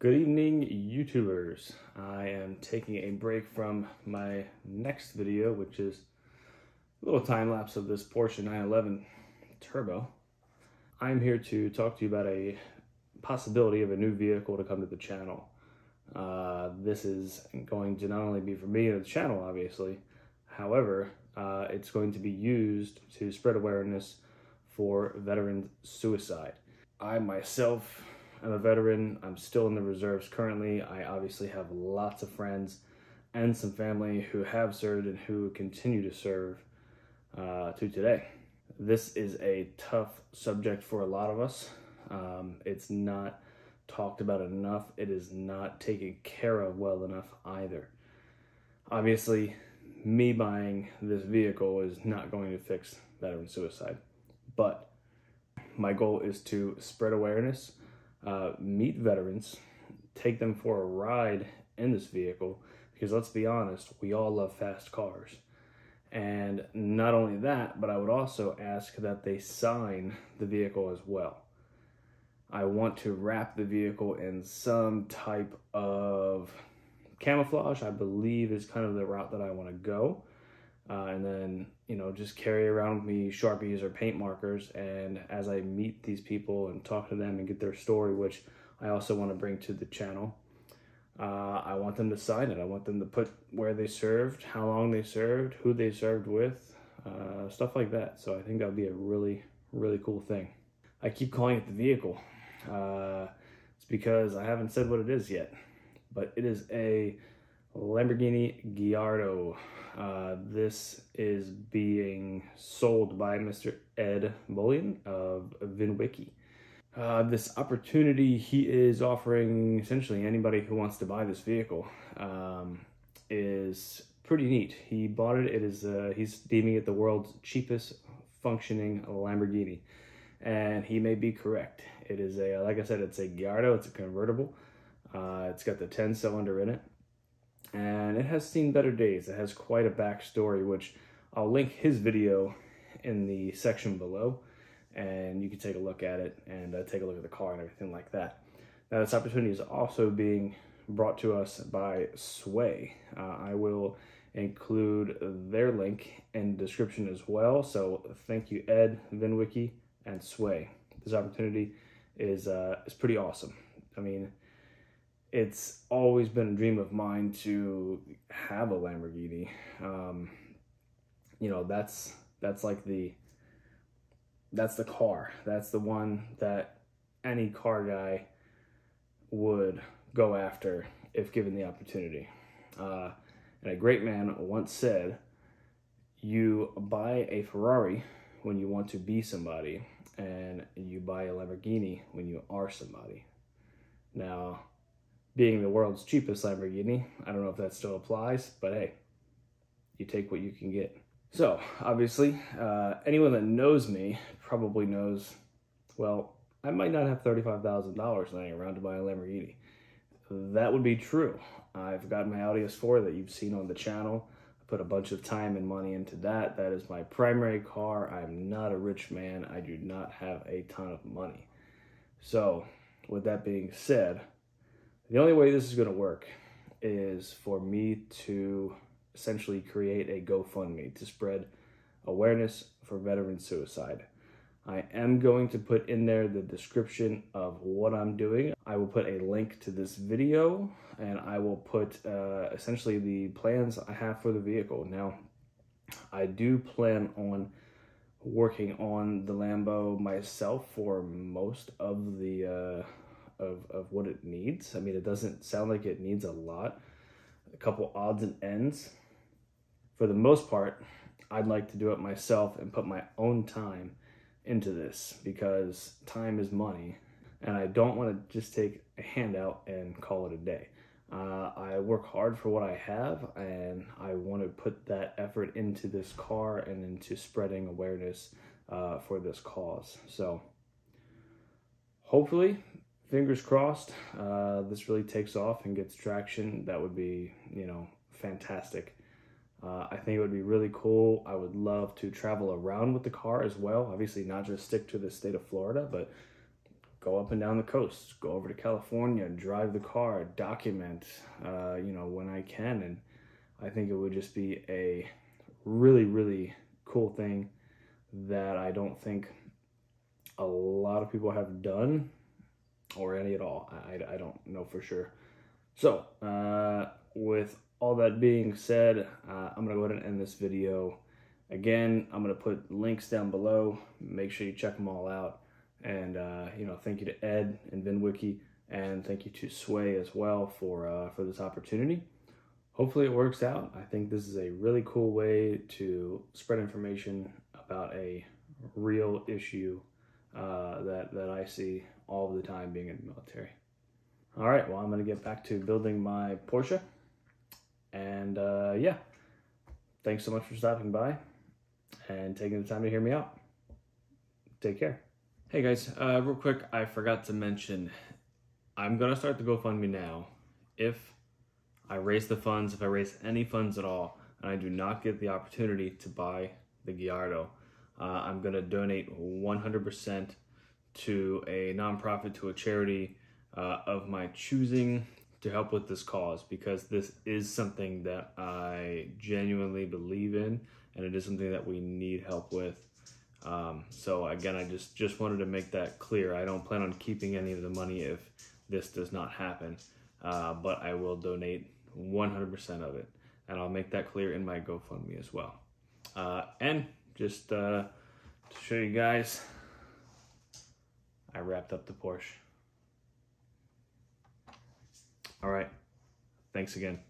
Good evening, YouTubers. I am taking a break from my next video, which is a little time lapse of this Porsche 911 Turbo. I'm here to talk to you about a possibility of a new vehicle to come to the channel. Uh, this is going to not only be for me and the channel, obviously, however, uh, it's going to be used to spread awareness for veteran suicide. I myself am a veteran. I'm still in the reserves currently. I obviously have lots of friends and some family who have served and who continue to serve uh, to today. This is a tough subject for a lot of us. Um, it's not talked about enough. It is not taken care of well enough either. Obviously, me buying this vehicle is not going to fix veteran suicide, but my goal is to spread awareness, uh, meet veterans, take them for a ride in this vehicle, because let's be honest, we all love fast cars. And not only that, but I would also ask that they sign the vehicle as well. I want to wrap the vehicle in some type of camouflage, I believe is kind of the route that I want to go. Uh, and then, you know, just carry around with me Sharpies or paint markers. And as I meet these people and talk to them and get their story, which I also want to bring to the channel, uh, I want them to sign it. I want them to put where they served, how long they served, who they served with, uh, stuff like that. So I think that would be a really, really cool thing. I keep calling it the vehicle. Uh, it's because I haven't said what it is yet, but it is a Lamborghini Gallardo. Uh, this is being sold by Mr. Ed Bolian of VINwiki. Uh, this opportunity he is offering essentially anybody who wants to buy this vehicle um, is pretty neat. He bought it. It is uh, he's deeming it the world's cheapest functioning Lamborghini, and he may be correct. It is a like I said, it's a Gallardo. It's a convertible. Uh, it's got the 10 cylinder in it, and it has seen better days. It has quite a backstory, which I'll link his video in the section below and you can take a look at it and uh, take a look at the car and everything like that. Now, this opportunity is also being brought to us by SWAE. Uh, I will include their link in the description as well. So thank you, Ed, VINwiki, and SWAE. This opportunity is uh, is pretty awesome. I mean, it's always been a dream of mine to have a Lamborghini. Um, you know, that's that's like the that's the car. That's the one that any car guy would go after if given the opportunity. Uh, and a great man once said, You buy a Ferrari when you want to be somebody, and you buy a Lamborghini when you are somebody. Now, being the world's cheapest Lamborghini, I don't know if that still applies, but hey, you take what you can get. So, obviously, uh, anyone that knows me probably knows, well, I might not have $35,000 laying around to buy a Lamborghini. That would be true. I've got my Audi S4 that you've seen on the channel. I put a bunch of time and money into that. That is my primary car. I'm not a rich man. I do not have a ton of money. So, with that being said, the only way this is going to work is for me to essentially create a GoFundMe to spread awareness for veteran suicide. I am going to put in there the description of what I'm doing. I will put a link to this video and I will put uh, essentially the plans I have for the vehicle. Now, I do plan on working on the Lambo myself for most of the uh, of, of what it needs. I mean, it doesn't sound like it needs a lot. A couple odds and ends for the most part, I'd like to do it myself and put my own time into this because time is money and I don't want to just take a handout and call it a day. Uh, I work hard for what I have and I want to put that effort into this car and into spreading awareness uh, for this cause. So hopefully, fingers crossed, uh, this really takes off and gets traction. That would be, you know, fantastic. Uh, I think it would be really cool. I would love to travel around with the car as well. Obviously, not just stick to the state of Florida, but go up and down the coast, go over to California, drive the car, document, uh, you know, when I can. And I think it would just be a really, really cool thing that I don't think a lot of people have done or any at all. I, I don't know for sure. So, uh, with all that being said, uh, I'm going to go ahead and end this video. Again, I'm going to put links down below. Make sure you check them all out. And, uh, you know, thank you to Ed and VINwiki, and thank you to SWAE as well for, uh, for this opportunity. Hopefully it works out. I think this is a really cool way to spread information about a real issue uh, that, that I see all the time being in the military. All right, well, I'm going to get back to building my Porsche. And uh, yeah, thanks so much for stopping by and taking the time to hear me out. Take care. Hey guys, uh, real quick, I forgot to mention I'm going to start the GoFundMe now. If I raise the funds, if I raise any funds at all, and I do not get the opportunity to buy the Gallardo, uh, I'm going to donate 100% to a nonprofit, to a charity uh, of my choosing to help with this cause because this is something that I genuinely believe in and it is something that we need help with. Um, so again, I just, just wanted to make that clear. I don't plan on keeping any of the money if this does not happen, uh, but I will donate 100% of it. And I'll make that clear in my GoFundMe as well. Uh, and just uh, to show you guys, I wrapped up the Porsche. All right. Thanks again.